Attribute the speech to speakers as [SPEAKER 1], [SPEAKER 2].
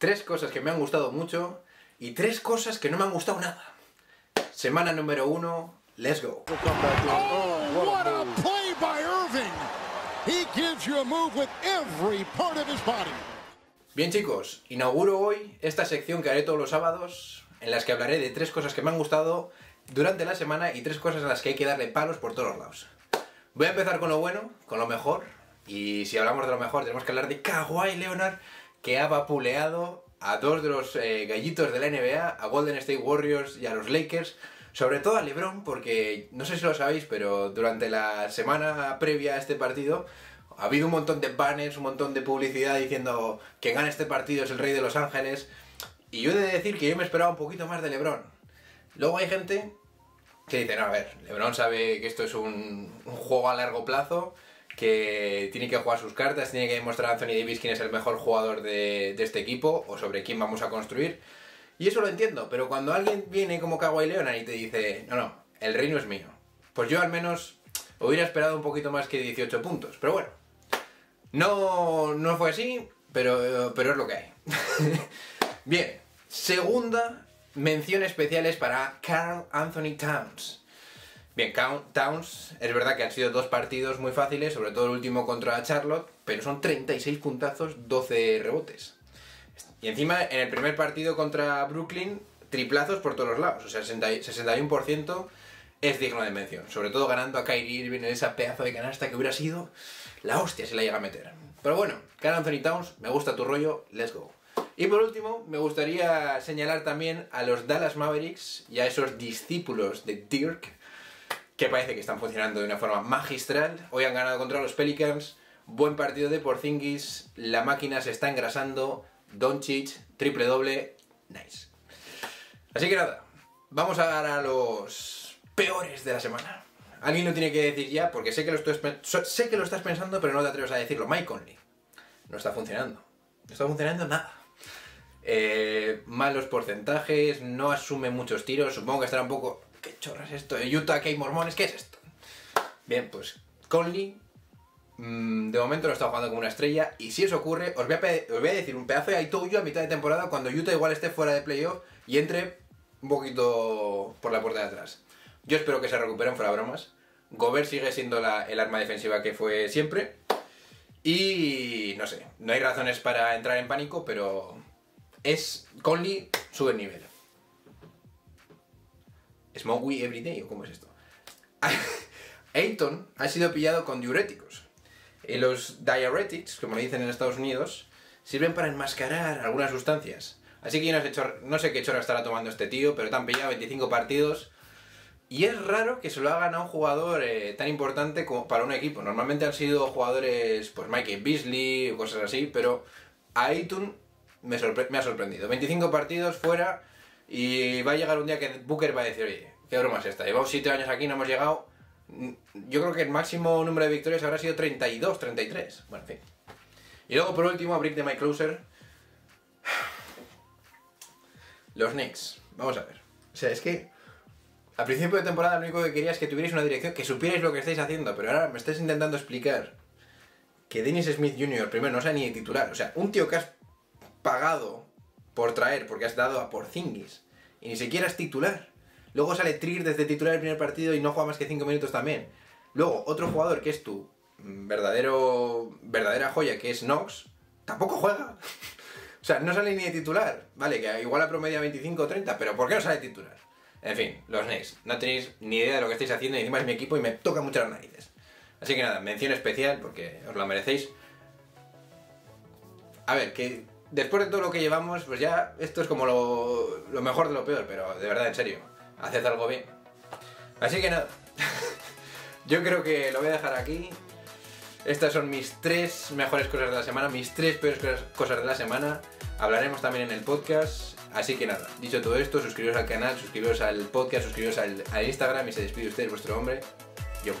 [SPEAKER 1] tres cosas que me han gustado mucho y tres cosas que no me han gustado nada. Semana número uno, let's go.
[SPEAKER 2] Oh, what a play by Irving! He gives you a move with every part of his body.
[SPEAKER 1] Bien chicos, inauguro hoy esta sección que haré todos los sábados en las que hablaré de tres cosas que me han gustado durante la semana y tres cosas a las que hay que darle palos por todos los lados. Voy a empezar con lo bueno, con lo mejor, y si hablamos de lo mejor tenemos que hablar de Kawhi Leonard, que ha vapuleado a dos de los eh, gallitos de la NBA, a Golden State Warriors y a los Lakers, sobre todo a LeBron, porque no sé si lo sabéis, pero durante la semana previa a este partido ha habido un montón de banners, un montón de publicidad diciendo que gana este partido es el rey de Los Ángeles, y yo he de decir que yo me esperaba un poquito más de LeBron. Luego hay gente que dice, no, a ver, LeBron sabe que esto es un, un juego a largo plazo, que tiene que jugar sus cartas, tiene que demostrar a Anthony Davis quién es el mejor jugador de, este equipo o sobre quién vamos a construir. Y eso lo entiendo, pero cuando alguien viene como Kawhi Leonard y te dice, no, no, el reino es mío, pues yo al menos hubiera esperado un poquito más que 18 puntos. Pero bueno, no, no fue así, pero, pero es lo que hay. Bien, segunda mención especial es para Carl Anthony Towns. Bien, Towns, es verdad que han sido dos partidos muy fáciles, sobre todo el último contra Charlotte, pero son 36 puntazos, 12 rebotes. Y encima, en el primer partido contra Brooklyn, triplazos por todos los lados, o sea, 61% es digno de mención. Sobre todo ganando a Kyrie Irving en esa pedazo de canasta que hubiera sido la hostia si la llega a meter. Pero bueno, Carl Anthony Towns, me gusta tu rollo, let's go. Y por último, me gustaría señalar también a los Dallas Mavericks y a esos discípulos de Dirk, que parece que están funcionando de una forma magistral. Hoy han ganado contra los Pelicans, buen partido de Porzingis, la máquina se está engrasando, Doncic, triple doble, nice. Así que nada, vamos a dar a los peores de la semana. Alguien lo tiene que decir ya, porque sé que lo, estás pensando, pero no te atreves a decirlo. Mike Conley. No está funcionando. No está funcionando nada. Eh, malos porcentajes, no asume muchos tiros, supongo que estará un poco ¿Qué chorras esto? Utah, que hay mormones, ¿qué es esto? Bien, pues Conley mmm, de momento lo está jugando como una estrella y si eso ocurre, os voy, a, os voy a decir un pedazo de Aitoyo a mitad de temporada cuando Utah igual esté fuera de playoff y entre un poquito por la puerta de atrás. Yo espero que se recuperen fuera bromas. Gobert sigue siendo el arma defensiva que fue siempre. Y no sé, no hay razones para entrar en pánico, pero es Conley sube el nivel. Smokey Everyday, ¿o cómo es esto? Ayton ha sido pillado con diuréticos. Y los diuretics, como le dicen en Estados Unidos, sirven para enmascarar algunas sustancias. Así que yo no sé, no sé qué chorra estará tomando este tío, pero te han pillado 25 partidos. Y es raro que se lo hagan a un jugador eh, tan importante como para un equipo. Normalmente han sido jugadores, pues Michael Beasley o cosas así, pero a Ayton me, me ha sorprendido. 25 partidos fuera y va a llegar un día que Booker va a decir, oye, qué broma es esta. Llevamos 7 años aquí, no hemos llegado. Yo creo que el máximo número de victorias habrá sido 32, 33. Bueno, en fin. Y luego, por último, a Brick de My Closer. Los Knicks. Vamos a ver. O sea, es que al principio de temporada lo único que quería es que tuvierais una dirección, que supierais lo que estáis haciendo, pero ahora me estáis intentando explicar que Dennis Smith Jr. primero no sea ni titular. O sea, un tío que has pagado por traer, porque has dado a Porzingis. Y ni siquiera es titular. Luego sale Trier desde titular el primer partido y no juega más que 5 minutos también. Luego, otro jugador que es tu verdadero verdadera joya, que es Knox, tampoco juega. o sea, no sale ni de titular. Vale, que igual a promedia 25 o 30, pero ¿por qué no sale titular? En fin, los Knicks, no tenéis ni idea de lo que estáis haciendo y encima es mi equipo y me toca mucho las narices. Así que nada, mención especial porque os la merecéis. A ver, que después de todo lo que llevamos, pues ya esto es como lo, lo, mejor de lo peor, pero de verdad, en serio, haced algo bien. Así que nada, yo creo que lo voy a dejar aquí. Estas son mis tres mejores cosas de la semana, mis tres peores cosas de la semana. Hablaremos también en el podcast. Así que nada, dicho todo esto, suscribiros al canal, suscribiros al podcast, suscribiros al, Instagram y se despide usted, vuestro hombre. Yo